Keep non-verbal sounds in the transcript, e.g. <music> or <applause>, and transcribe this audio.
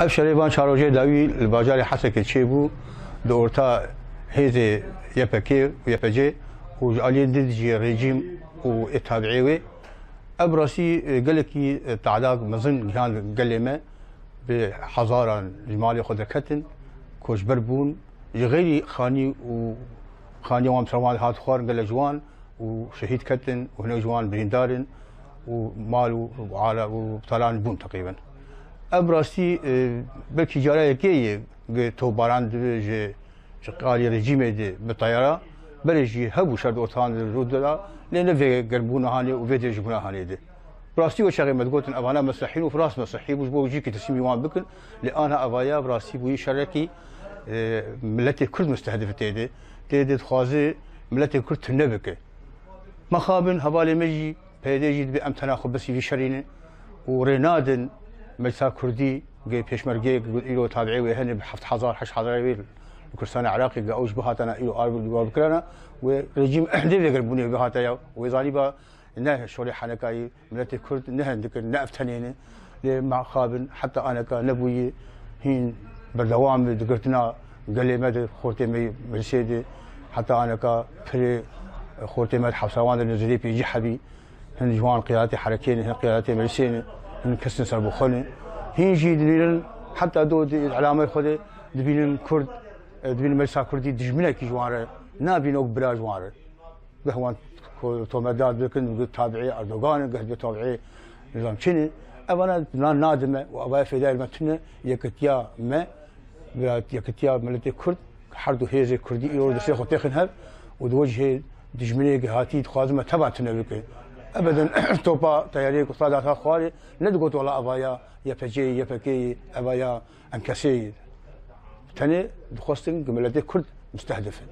اف شریبان چاروجه داوی الباجار حسک چه بو دورتا هیز یپکی و یپجه و علی دیجی رژیم و اتابعی ابراسي قالكي تعداد مزن كان قلمه بحزارا جمالي خدركتن كوش بربون غيري خاني و خاني وام سروان هات خوار قال جوان وشهيد كتن وهنا جوان بريندارن ومال وعلى وطلان ابراسي بلكي جارة كي تو باران جي شقالي رجيمي دي بالطيارة بلجي هبو شرد اوتان الرود لأن في قربونا هاني وفي جبنا هاني دي براسي وشغي ما تقول ابانا مسحين وفراس مسحين وش بو يجيك تسمي وان بكل لأن ابايا براسي بو شركي ملتي كرد مستهدفه تيدي تيدي تخازي ملتي كرد تنبك مخابن هبالي مجي پیدا جید به ام تناخب بس في شرينه ورينادن مجلس كردي جي بيشمرجي إلو تابعي وهن بحفت حزار حش حزار كردستان عراقي اوج بهاتنا إلو آرب بكرنا ورجيم <clears throat> احدي يقربوني بهاتا ويزاني با نه شوري حنكاي ملتي كرد نه ذكر نأف تنين مع خابن حتى أنا كنبوي هين بردوام ذكرتنا قال لي مد خورتي مي مرسيدي. حتى أنا كفري خورتي مد حفصوان النزلي في جحبي هن جوان قيادتي حركين هن قيادتي مرسين هن كسن سر بخلن هين جي دليل حتى دو علامة خده دبين كرد دبين مرسا كردي دجمنه كي جوان نابينو برا جوان بهوان تومداد بكن تابعي أردوغان قهد تابعي نظام شنو أنا نادمة وابا فداء المتنة يكتيا ما يكتيا ملتي كرد. حردو هيزي كردي يورد سيخو تخن هب ودوجه دجمني هاتي تخازمه تبع تنبكي ابدا <clears throat> توبا تياري قصادات خواري ندقوت ولا ابايا يفجي يفكي ابايا انكسي تاني دخوستن ملتي كرد مستهدفه.